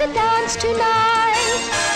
the dance tonight.